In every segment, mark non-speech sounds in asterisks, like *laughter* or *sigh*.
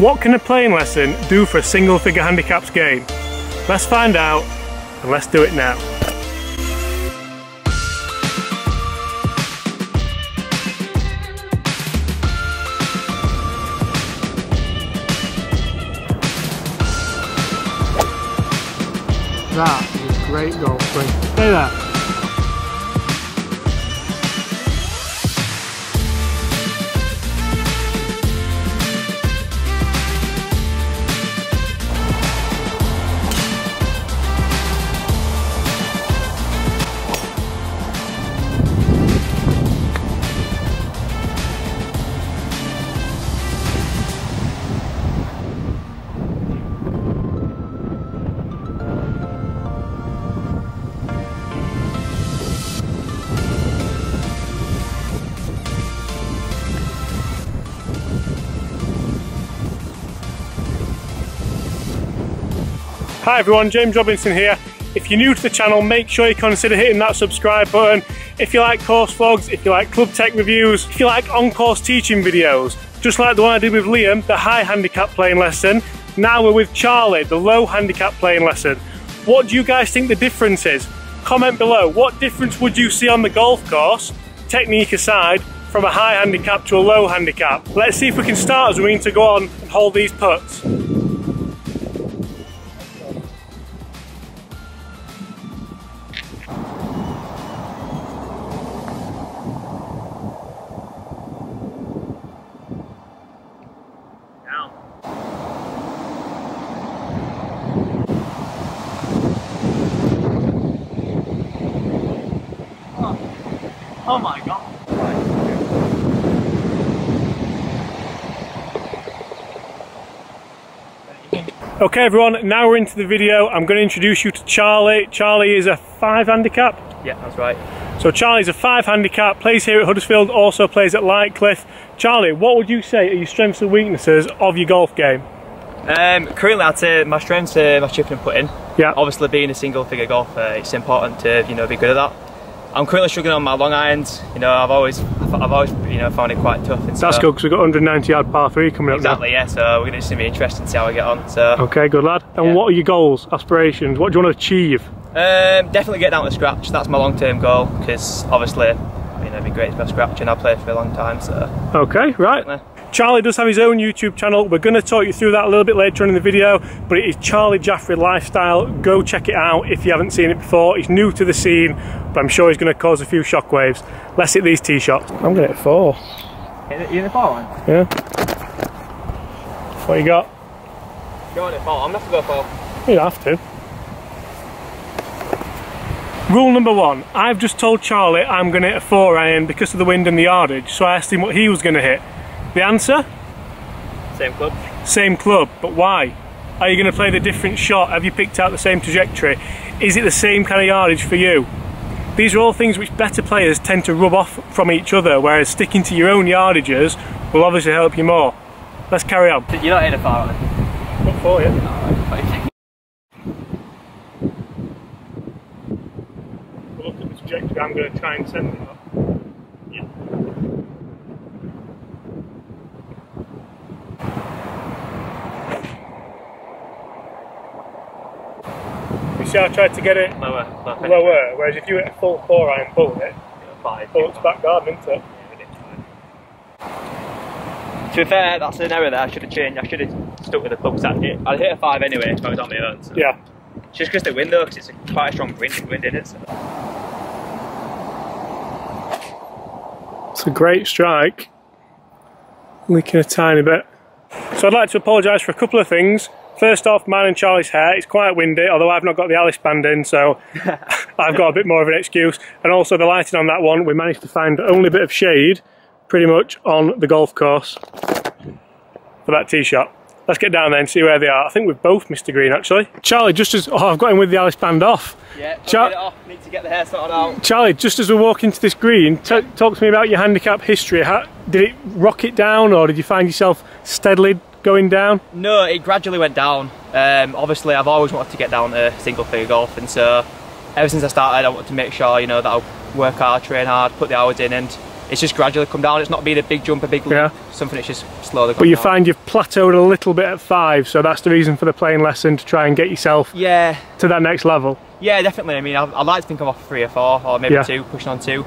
What can a playing lesson do for a single figure handicaps game? Let's find out and let's do it now. That was great golf swing. Stay there. Hi everyone, James Robinson here. If you're new to the channel, make sure you consider hitting that subscribe button. If you like course vlogs, if you like club tech reviews, if you like on-course teaching videos, just like the one I did with Liam, the high handicap playing lesson, now we're with Charlie, the low handicap playing lesson. What do you guys think the difference is? Comment below, what difference would you see on the golf course, technique aside, from a high handicap to a low handicap? Let's see if we can start as we need to go on and hold these putts. Oh my god. Okay everyone, now we're into the video. I'm going to introduce you to Charlie. Charlie is a five handicap. Yeah, that's right. So Charlie's a five handicap, plays here at Huddersfield, also plays at Lightcliffe. Charlie, what would you say are your strengths and weaknesses of your golf game? Um, currently, I'd say my strengths are my chipping and putting. Yeah. Obviously, being a single figure golfer, it's important to you know be good at that. I'm currently struggling on my long irons. You know, I've always, I've always, you know, found it quite tough. And That's so, good because we've got 190 yard par three coming up. Exactly, yeah. So we're going to be interesting to see how I get on. So. Okay, good lad. And Yeah. what are your goals, aspirations? What do you want to achieve? Um, definitely get down to scratch. That's my long-term goal because obviously, you know, it'd be great to be scratch, and I've played for a long time. So. Okay, right. Definitely. Charlie does have his own YouTube channel. We're going to talk you through that a little bit later on in the video, but it is Charlie Jaffrey Lifestyle. Go check it out if you haven't seen it before. He's new to the scene, but I'm sure he's going to cause a few shockwaves. Let's hit these tee shots. I'm going to hit four. You in the far line? Yeah. What you got? Go on, it far. I'm gonna have to go far. You don't have to. Rule number one, I've just told Charlie I'm going to hit a four iron because of the wind and the yardage, so I asked him what he was going to hit. The answer? Same club. Same club, but why? Are you going to play the different shot? Have you picked out the same trajectory? Is it the same kind of yardage for you? These are all things which better players tend to rub off from each other, whereas sticking to your own yardages will obviously help you more. Let's carry on. You're not in a far line. What for you? Look at the trajectory I'm going to try and send it up. See, I tried to get it Lower. Lower. lower, whereas if you hit a full four iron bullet, Five. bullet's back garden, isn't it? To be fair, that's an error there. I should have changed. I should have stuck with the. I'd hit, I'd hit a five anyway if I was on my own. So. Yeah. Just because the wind though, because it's a, quite a strong wind, wind in it. So. It's a great strike. Leaking a tiny bit. So I'd like to apologise for a couple of things. First off, mine and Charlie's hair. It's quite windy, although I've not got the Alice band in, so *laughs* I've got a bit more of an excuse. And also the lighting on that one, we managed to find only a bit of shade, pretty much on the golf course for that tee shot. Let's get down there and see where they are. I think we've both missed the green actually. Charlie, just as oh, I've got him with the Alice band off. Yeah. Char- get it off. Need to get the hair sorted out. Charlie, just as we walk into this green, talk to me about your handicap history. How, did it rocket down, or did you find yourself steadily going down? No, it gradually went down. Um, obviously, I've always wanted to get down to single figure golf, and so ever since I started, I wanted to make sure you know that I work hard, train hard, put the hours in, and it's just gradually come down. It's not been a big jump, a big leap. Yeah. Something that's just slowly. But you down. find you've plateaued a little bit at five, so that's the reason for the playing lesson to try and get yourself Yeah, to that next level. yeah, definitely. I mean, I, I'd like to think I'm off three or four, or maybe Yeah. two, pushing on two.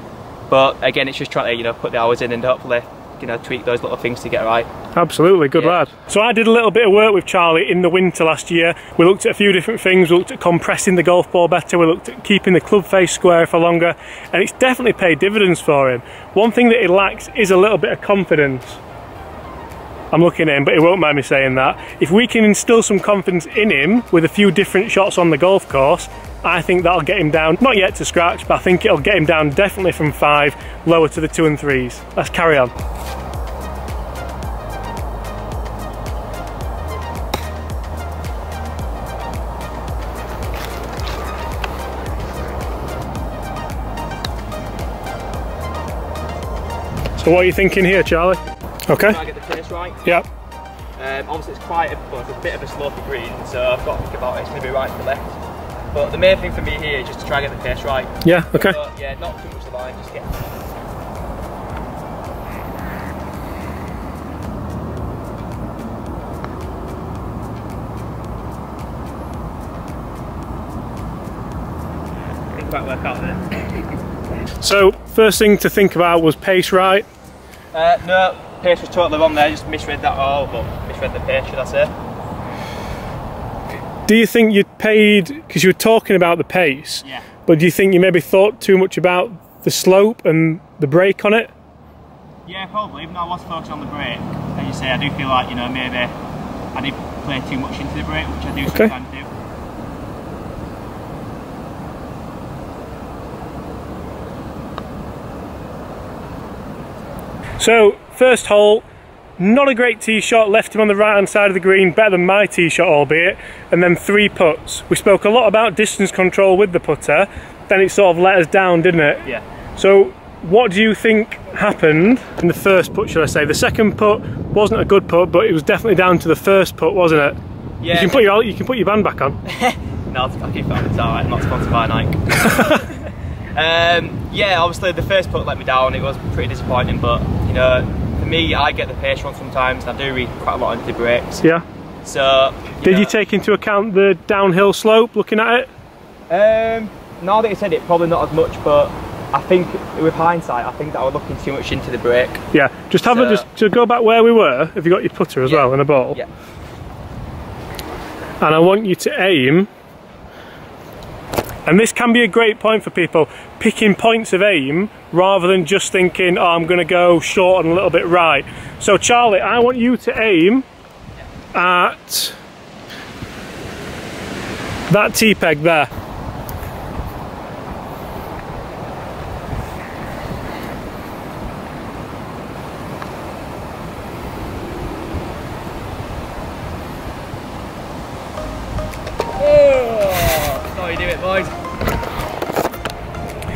But again, it's just trying to you know put the hours in and hopefully you know tweak those little things to get right. Absolutely, good Yeah. lad. So I did a little bit of work with Charlie in the winter last year. We looked at a few different things. We looked at compressing the golf ball better. We looked at keeping the club face square for longer, and it's definitely paid dividends for him. One thing that he lacks is a little bit of confidence. I'm looking at him, but he won't mind me saying that. If we can instill some confidence in him with a few different shots on the golf course, I think that'll get him down, not yet to scratch, but I think it'll get him down definitely from five, lower to the two and threes. Let's carry on. So what are you thinking here, Charlie? Okay. Try to get the pace right. Yep. Um, obviously, it's quite a, well, it's a bit of a slopey green, so I've got to think about it. It's going to be right to left. But the main thing for me here is just to try and get the pace right. Yeah. Okay. So, yeah, not too much the line, just get. Didn't quite work out there. So first thing to think about was pace right. Uh, no, pace was totally wrong there, just misread that all, but misread the pace, should I say. Do you think you paid because you were talking about the pace? Yeah. But do you think you maybe thought too much about the slope and the break on it? Yeah, probably. Even though I was focused on the break, as you say, I do feel like you know maybe I did play too much into the break, which I do Okay. sometimes do. So first hole, not a great tee shot. Left him on the right hand side of the green, better than my tee shot, albeit. And then three putts. We spoke a lot about distance control with the putter. Then it sort of let us down, didn't it? Yeah. So, what do you think happened in the first putt, should I say? The second putt wasn't a good putt, but it was definitely down to the first putt, wasn't it? Yeah. You can put your you can put your band back on. *laughs* No, I'll keep that. It's alright. I'm not sponsored by Nike. *laughs* um, yeah, obviously the first putt let me down. It was pretty disappointing, but you know, for me, I get the pace wrong sometimes, and I do read quite a lot into the breaks. Yeah. So. Did know, you take into account the downhill slope looking at it? Um, now that you said it, probably not as much, but I think with hindsight, I think that I was looking too much into the break. Yeah. Just have a just to go back where we were. Have you got your putter as Yeah. well and a ball? Yeah. and I want you to aim. And this can be a great point for people picking points of aim rather than just thinking, oh, I'm going to go short and a little bit right. So, Charlie, I want you to aim at that T peg there. Oh, that's how you do it,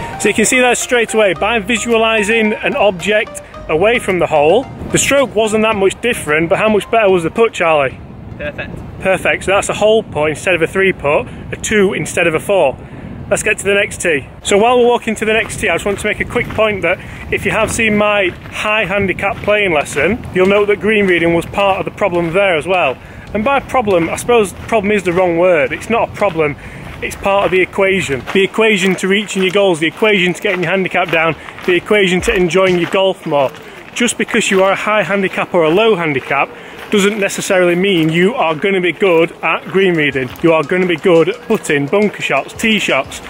boys. So you can see that straight away by visualising an object away from the hole. The stroke wasn't that much different, but how much better was the putt, Charlie? Perfect. Perfect, so that's a hole putt instead of a three putt, a two instead of a four. Let's get to the next tee. So while we're walking to the next tee, I just want to make a quick point that if you have seen my high handicap playing lesson, you'll note that green reading was part of the problem there as well. And by problem, I suppose problem is the wrong word. It's not a problem, it's part of the equation. The equation to reaching your goals, the equation to getting your handicap down, the equation to enjoying your golf more. Just because you are a high handicap or a low handicap doesn't necessarily mean you are going to be good at green reading. You are going to be good at putting, bunker shots, tee shots.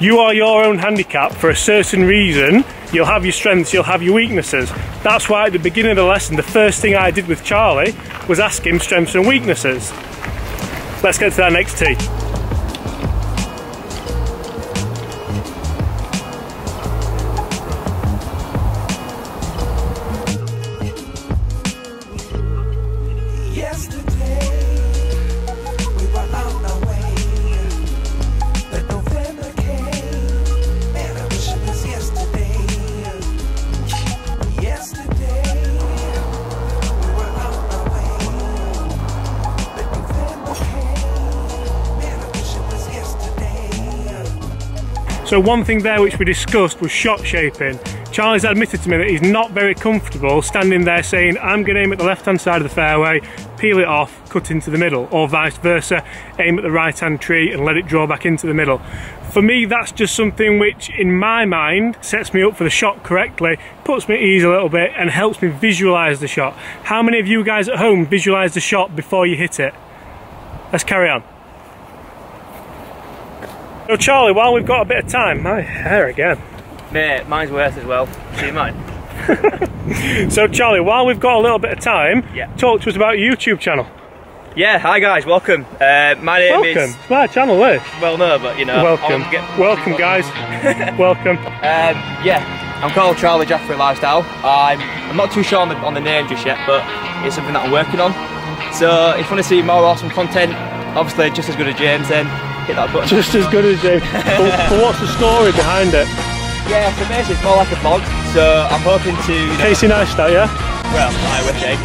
You are your own handicap for a certain reason. You'll have your strengths, you'll have your weaknesses. That's why at the beginning of the lesson, the first thing I did with Charlie was ask him strengths and weaknesses. Let's get to that next tee. So one thing there which we discussed was shot shaping. Charlie's admitted to me that he's not very comfortable standing there saying, I'm going to aim at the left hand side of the fairway, peel it off, cut into the middle, or vice versa, aim at the right hand tree and let it draw back into the middle. For me, that's just something which, in my mind, sets me up for the shot correctly, puts me at ease a little bit, and helps me visualise the shot. How many of you guys at home visualise the shot before you hit it? Let's carry on. So Charlie, while we've got a bit of time, my hair again. Mate, mine's worse as well. See mine? *laughs* So Charlie, while we've got a little bit of time, Yeah. talk to us about your YouTube channel. Yeah, hi guys, welcome. Uh, my name Welcome. is It's my channel, this. well no, but you know. Welcome. Get- Welcome, guys. *laughs* Welcome. Um, yeah, I'm called Charlie Jaffrey Lifestyle. I'm I'm not too sure on the, on the name just yet, but it's something that I'm working on. So if you want to see more awesome content, obviously just as good as James, then hit that button. Just as good as James. *laughs* but, but what's the story behind it? Yeah, so basically it's more like a vlog. So I'm hoping to, you know, Casey Neistat, yeah? well, I wish *laughs* eh?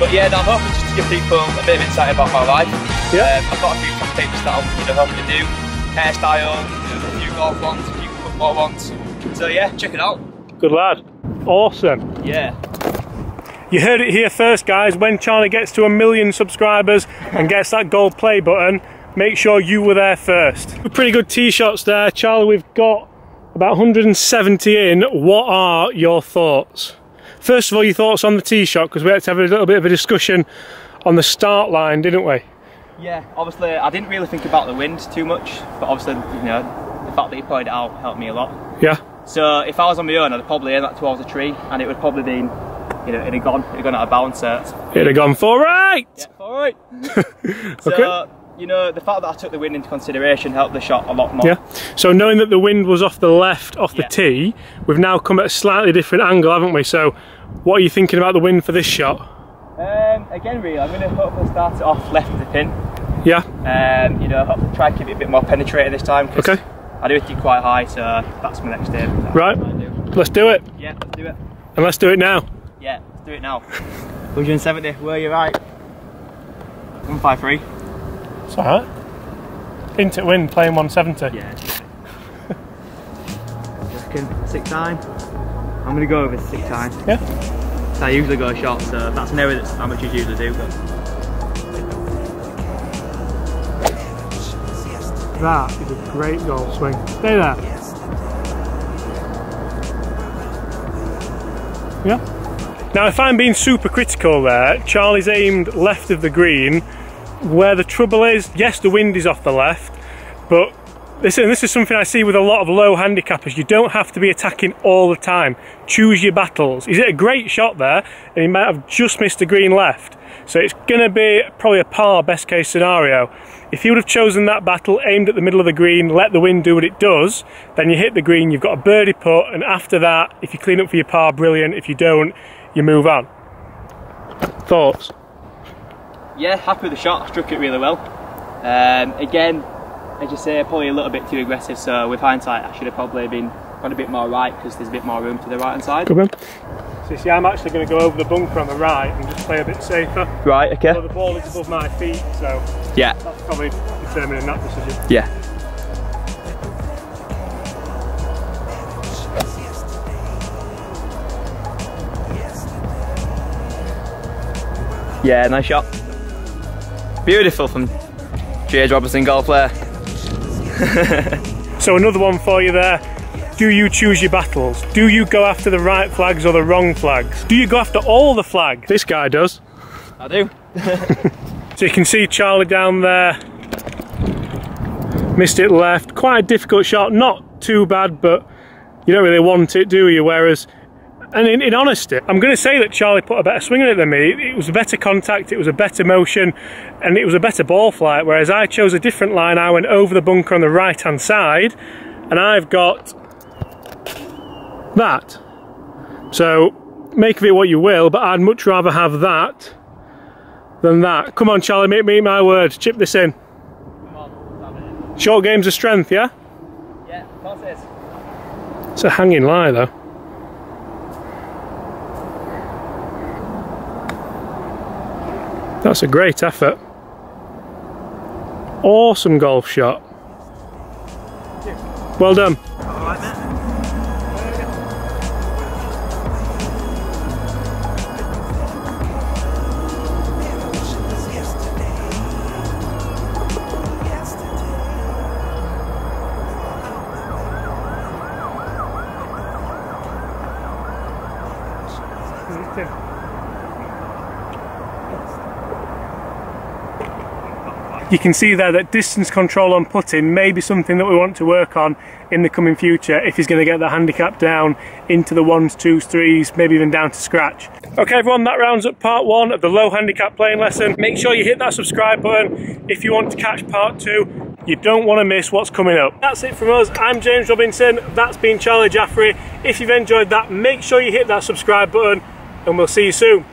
but yeah, no, I'm hoping just to give people a bit of insight about my life. Yeah. Um, I've got a few tips that I'm you know, hoping to do. Hairstyle, you a few golf ones, a few football ones. So yeah, check it out. Good lad. Awesome. Yeah. You heard it here first, guys. When Charlie gets to a million subscribers and gets that gold play button, make sure you were there first. Pretty good tee shots there. Charlie, we've got about 170 in. What are your thoughts? First of all, your thoughts on the tee shot, because we had to have a little bit of a discussion on the start line, didn't we? Yeah, obviously I didn't really think about the wind too much, but obviously, you know, the fact that you pointed it out helped me a lot. Yeah. So if I was on my own, I'd probably aim that towards a tree, and it would probably been, you know, it'd have gone, it'd have gone out of bounds. So It'd have gone for right. yeah, all right. *laughs* *laughs* so Okay. You know, the fact that I took the wind into consideration helped the shot a lot more. Yeah. So knowing that the wind was off the left, off the tee, we've now come at a slightly different angle, haven't we? So, what are you thinking about the wind for this shot? Um, again, really, I'm going to hopefully start it off left of the pin. Yeah. Um, you know, hopefully try and keep it a bit more penetrating this time. 'cause Okay. I do it quite high, so that's my next aim. Right. do. Let's do it, Yeah, let's do it. and let's do it now. Yeah, let's do it now. *laughs* 170, were you right? 153. It's all right. Into wind playing 170. Yeah. Reckon six time. I'm gonna go over six times. Yeah. I usually go short, so that's that's how much you usually do. But That is a great golf swing. Stay there. Yeah. Now, if I'm being super critical there, Charlie's aimed left of the green. Where the trouble is, yes, the wind is off the left, but this, and this is something I see with a lot of low handicappers. You don't have to be attacking all the time. Choose your battles. He's hit a great shot there, and he might have just missed the green left. So it's going to be probably a par best case scenario. If you would have chosen that battle, aimed at the middle of the green, let the wind do what it does, then you hit the green, you've got a birdie putt, and after that, if you clean up for your par, brilliant. If you don't, you move on. Thoughts? Yeah, happy with the shot. I struck it really well. Um, again, as you say, probably a little bit too aggressive. So with hindsight, I should have probably been gone a bit more right because there's a bit more room to the right hand side. Good man. So you see, I'm actually going to go over the bunker on the right and just play a bit safer. Right. Okay. So the ball is above my feet, so Yeah. that's probably determining that decision. Yeah. Yeah, nice shot. Beautiful from J.J. Robinson golf player. *laughs* So another one for you there. Do you choose your battles? Do you go after the right flags or the wrong flags? Do you go after all the flags? This guy does. I do. *laughs* So you can see Charlie down there. Missed it left. Quite a difficult shot. Not too bad, but you don't really want it, do you? Whereas, and in, in honesty, I'm going to say that Charlie put a better swing in it than me. It was a better contact, it was a better motion, and it was a better ball flight. Whereas I chose a different line. I went over the bunker on the right hand side, and I've got that. So make of it what you will, but I'd much rather have that than that. Come on, Charlie, make me my word. Chip this in. Short games of strength, yeah? Yeah, of course it is. It's a hanging lie, though. That's a great effort. Awesome golf shot. Well done. You can see there that distance control on putting may be something that we want to work on in the coming future if he's going to get the handicap down into the ones, twos, threes, maybe even down to scratch. Okay everyone, that rounds up part one of the low handicap playing lesson. Make sure you hit that subscribe button if you want to catch part two. You don't want to miss what's coming up. That's it from us. I'm James Robinson. That's been Charlie Jaffrey. If you've enjoyed that, make sure you hit that subscribe button and we'll see you soon.